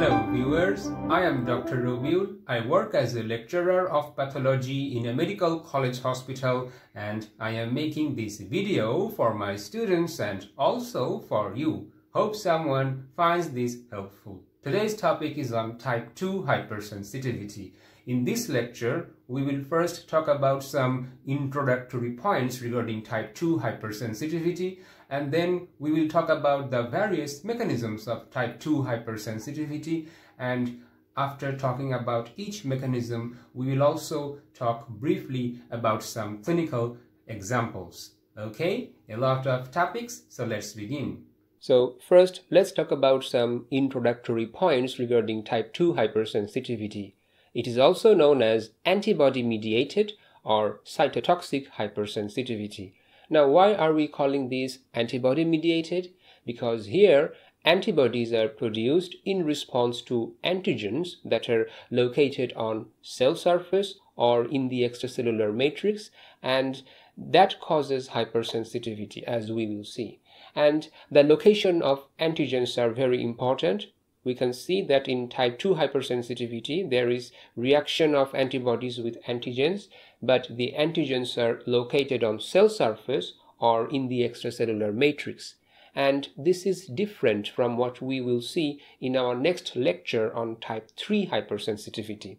Hello viewers, I am Dr. Rabiul. I work as a lecturer of pathology in a medical college hospital and I am making this video for my students and also for you. Hope someone finds this helpful. Today's topic is on type 2 hypersensitivity. In this lecture, we will first talk about some introductory points regarding type 2 hypersensitivity and then we will talk about the various mechanisms of type 2 hypersensitivity and after talking about each mechanism, we will also talk briefly about some clinical examples. Okay, a lot of topics, so let's begin. So first, let's talk about some introductory points regarding type 2 hypersensitivity. It is also known as antibody-mediated or cytotoxic hypersensitivity. Now, why are we calling these antibody-mediated? Because here, antibodies are produced in response to antigens that are located on cell surface or in the extracellular matrix and that causes hypersensitivity as we will see. And the location of antigens are very important we can see that in type 2 hypersensitivity there is reaction of antibodies with antigens but the antigens are located on cell surface or in the extracellular matrix and this is different from what we will see in our next lecture on type 3 hypersensitivity.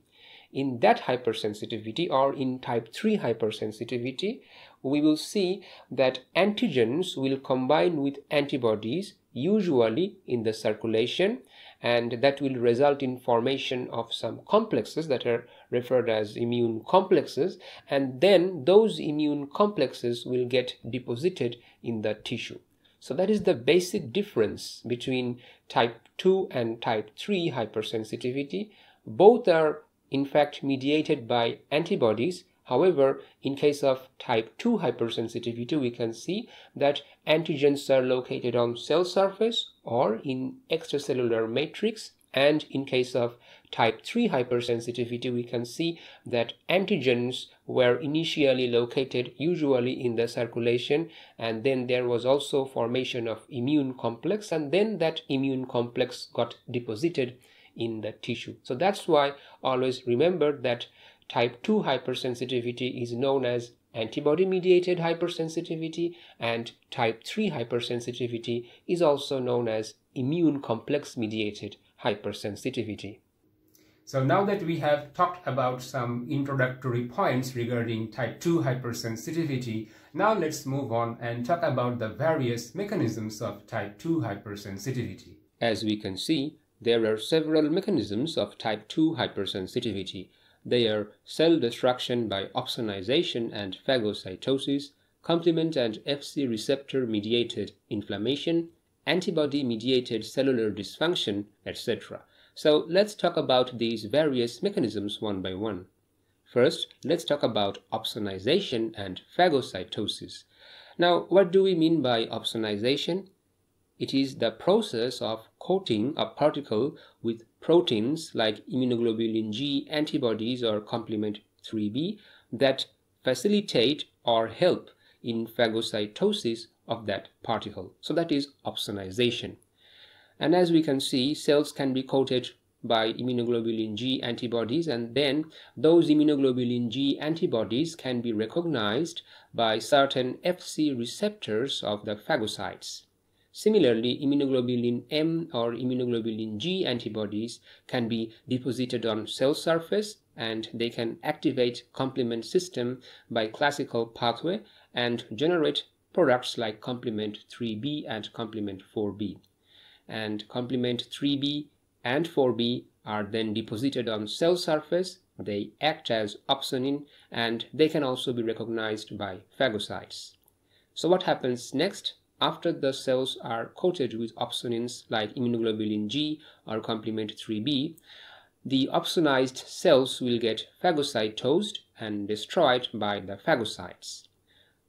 In that hypersensitivity or in type 3 hypersensitivity, we will see that antigens will combine with antibodies usually in the circulation and that will result in formation of some complexes that are referred as immune complexes and then those immune complexes will get deposited in the tissue. So that is the basic difference between type 2 and type 3 hypersensitivity. Both are in fact mediated by antibodies However, in case of type 2 hypersensitivity, we can see that antigens are located on cell surface or in extracellular matrix. And in case of type 3 hypersensitivity, we can see that antigens were initially located usually in the circulation and then there was also formation of immune complex and then that immune complex got deposited in the tissue. So that's why always remember that Type 2 hypersensitivity is known as antibody-mediated hypersensitivity and type 3 hypersensitivity is also known as immune complex-mediated hypersensitivity. So now that we have talked about some introductory points regarding type 2 hypersensitivity, now let's move on and talk about the various mechanisms of type 2 hypersensitivity. As we can see, there are several mechanisms of type 2 hypersensitivity they are cell destruction by opsonization and phagocytosis, complement and Fc receptor mediated inflammation, antibody mediated cellular dysfunction, etc. So let's talk about these various mechanisms one by one. First, let's talk about opsonization and phagocytosis. Now, what do we mean by opsonization? It is the process of coating a particle with proteins like immunoglobulin G antibodies or complement 3B that facilitate or help in phagocytosis of that particle. So that is opsonization. And as we can see, cells can be coated by immunoglobulin G antibodies and then those immunoglobulin G antibodies can be recognized by certain Fc receptors of the phagocytes. Similarly, immunoglobulin M or immunoglobulin G antibodies can be deposited on cell surface and they can activate complement system by classical pathway and generate products like complement 3B and complement 4B. And complement 3B and 4B are then deposited on cell surface. They act as opsonin and they can also be recognized by phagocytes. So what happens next? After the cells are coated with opsonins like immunoglobulin G or complement 3B, the opsonized cells will get phagocytosed and destroyed by the phagocytes.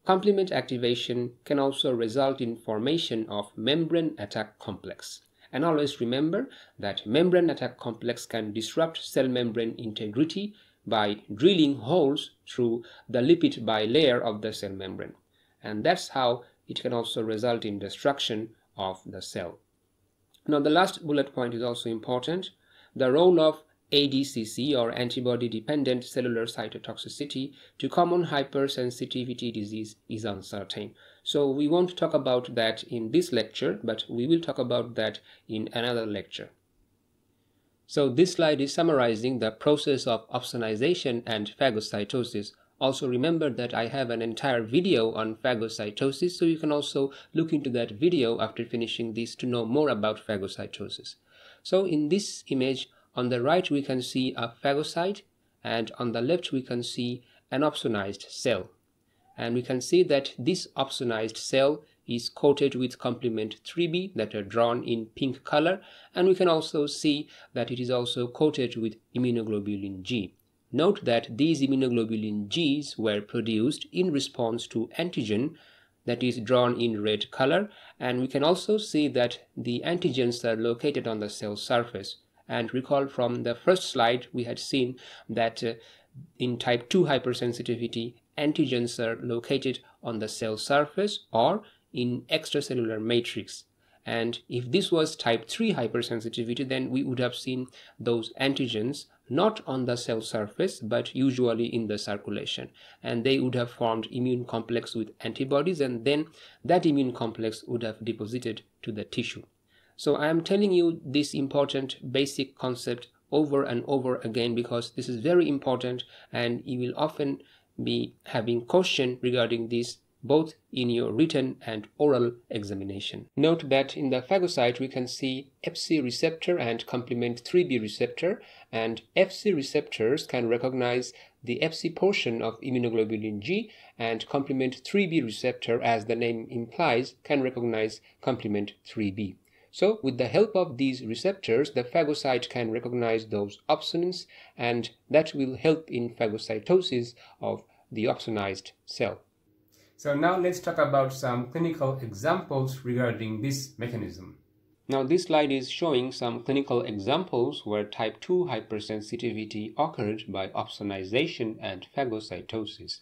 Complement activation can also result in formation of membrane attack complex. And always remember that membrane attack complex can disrupt cell membrane integrity by drilling holes through the lipid bilayer of the cell membrane. And that's how it can also result in destruction of the cell. Now the last bullet point is also important. the role of ADCC or antibody-dependent cellular cytotoxicity to common hypersensitivity disease is uncertain. So we won't talk about that in this lecture, but we will talk about that in another lecture. So this slide is summarizing the process of opsonization and phagocytosis. Also remember that I have an entire video on phagocytosis, so you can also look into that video after finishing this to know more about phagocytosis. So in this image, on the right we can see a phagocyte and on the left we can see an opsonized cell. And we can see that this opsonized cell is coated with complement 3b that are drawn in pink color and we can also see that it is also coated with immunoglobulin G. Note that these immunoglobulin Gs were produced in response to antigen that is drawn in red color and we can also see that the antigens are located on the cell surface. And recall from the first slide we had seen that uh, in type 2 hypersensitivity antigens are located on the cell surface or in extracellular matrix. And if this was type 3 hypersensitivity then we would have seen those antigens not on the cell surface but usually in the circulation. And they would have formed immune complex with antibodies and then that immune complex would have deposited to the tissue. So I am telling you this important basic concept over and over again because this is very important and you will often be having question regarding this both in your written and oral examination. Note that in the phagocyte we can see Fc receptor and complement 3b receptor and Fc receptors can recognize the Fc portion of immunoglobulin G and complement 3b receptor as the name implies can recognize complement 3b. So with the help of these receptors, the phagocyte can recognize those opsonins and that will help in phagocytosis of the opsonized cell. So now let's talk about some clinical examples regarding this mechanism. Now this slide is showing some clinical examples where type 2 hypersensitivity occurred by opsonization and phagocytosis.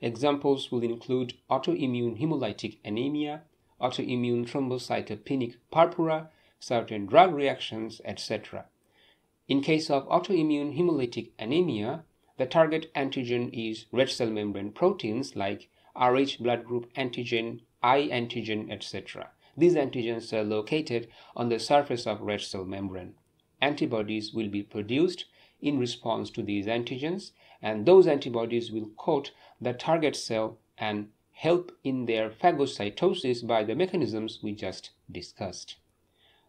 Examples will include autoimmune hemolytic anemia, autoimmune thrombocytopenic purpura, certain drug reactions, etc. In case of autoimmune hemolytic anemia, the target antigen is red cell membrane proteins like Rh blood group antigen, I antigen, etc. These antigens are located on the surface of red cell membrane. Antibodies will be produced in response to these antigens, and those antibodies will coat the target cell and help in their phagocytosis by the mechanisms we just discussed.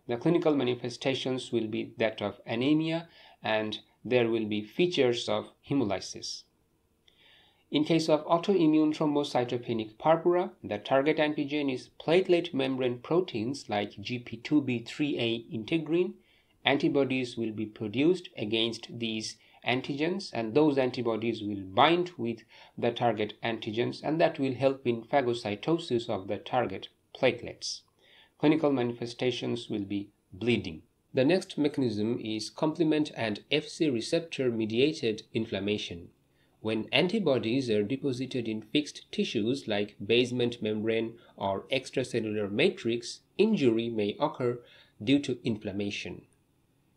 The clinical manifestations will be that of anemia and there will be features of hemolysis. In case of autoimmune thrombocytopenic purpura, the target antigen is platelet membrane proteins like GP2B3A integrin. Antibodies will be produced against these antigens and those antibodies will bind with the target antigens and that will help in phagocytosis of the target platelets. Clinical manifestations will be bleeding. The next mechanism is complement and Fc receptor mediated inflammation. When antibodies are deposited in fixed tissues like basement membrane or extracellular matrix, injury may occur due to inflammation.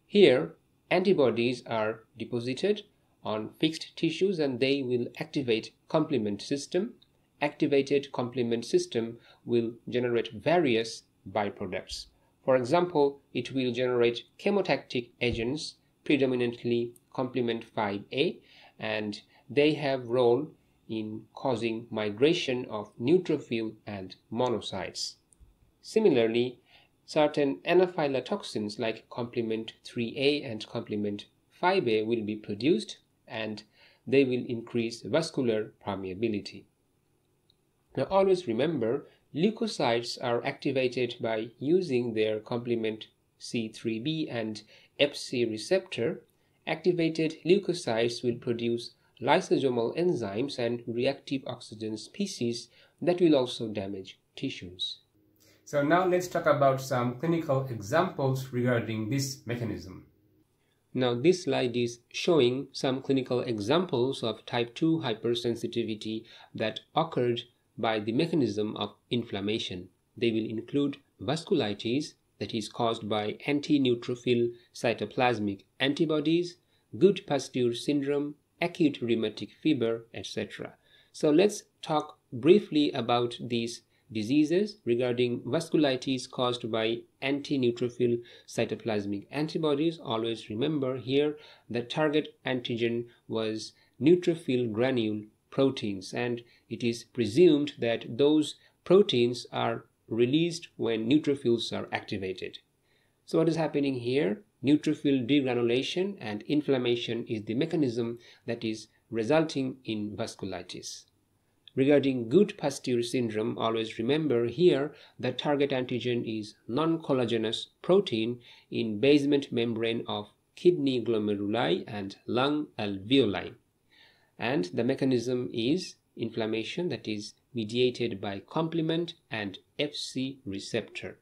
Here, antibodies are deposited on fixed tissues and they will activate complement system. Activated complement system will generate various byproducts. For example, it will generate chemotactic agents, predominantly complement 5A, and they have role in causing migration of neutrophil and monocytes. Similarly, certain anaphylatoxins like complement 3A and complement 5A will be produced and they will increase vascular permeability. Now always remember leukocytes are activated by using their complement C3b and Fc receptor. Activated leukocytes will produce lysosomal enzymes and reactive oxygen species that will also damage tissues. So now let's talk about some clinical examples regarding this mechanism. Now this slide is showing some clinical examples of type 2 hypersensitivity that occurred by the mechanism of inflammation. They will include vasculitis, that is caused by anti-neutrophil cytoplasmic antibodies, Goodpasture syndrome, acute rheumatic fever, etc. So let's talk briefly about these diseases regarding vasculitis caused by anti-neutrophil cytoplasmic antibodies. Always remember here the target antigen was neutrophil granule proteins and it is presumed that those proteins are released when neutrophils are activated. So what is happening here? Neutrophil degranulation and inflammation is the mechanism that is resulting in vasculitis. Regarding Goodpasture syndrome, always remember here the target antigen is non-collagenous protein in basement membrane of kidney glomeruli and lung alveoli. And the mechanism is inflammation that is mediated by complement and FC receptor.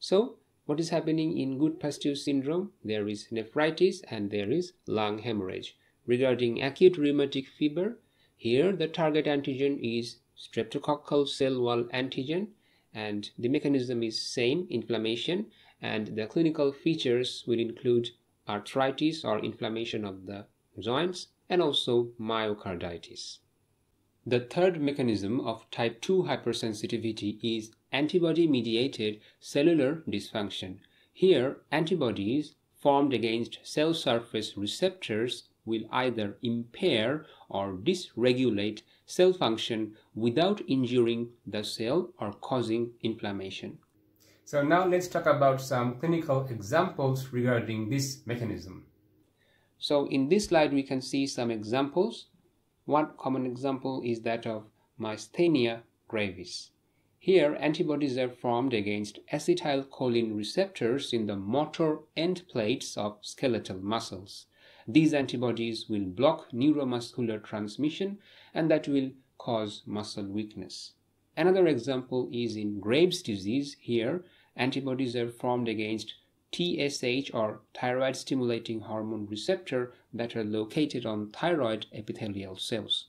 So, what is happening in Goodpasture syndrome? There is nephritis and there is lung hemorrhage. Regarding acute rheumatic fever, here the target antigen is streptococcal cell wall antigen and the mechanism is same inflammation and the clinical features will include arthritis or inflammation of the joints and also myocarditis. The third mechanism of type 2 hypersensitivity is antibody-mediated cellular dysfunction. Here, antibodies formed against cell surface receptors will either impair or dysregulate cell function without injuring the cell or causing inflammation. So now let's talk about some clinical examples regarding this mechanism. So in this slide we can see some examples. One common example is that of myasthenia gravis. Here, antibodies are formed against acetylcholine receptors in the motor end plates of skeletal muscles. These antibodies will block neuromuscular transmission and that will cause muscle weakness. Another example is in Graves' disease. Here, antibodies are formed against TSH or thyroid stimulating hormone receptor that are located on thyroid epithelial cells.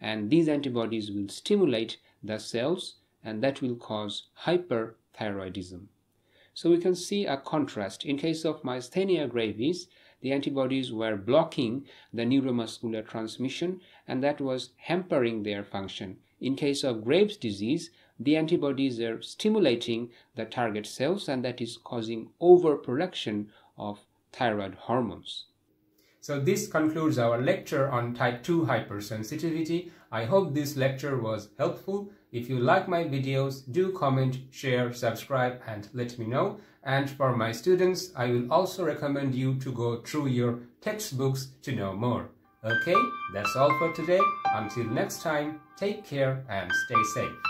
And these antibodies will stimulate the cells and that will cause hyperthyroidism. So we can see a contrast. In case of myasthenia gravis, the antibodies were blocking the neuromuscular transmission and that was hampering their function. In case of Graves' disease, the antibodies are stimulating the target cells and that is causing overproduction of thyroid hormones. So this concludes our lecture on type 2 hypersensitivity. I hope this lecture was helpful. If you like my videos, do comment, share, subscribe and let me know. And for my students, I will also recommend you to go through your textbooks to know more. Okay, that's all for today. Until next time, take care and stay safe.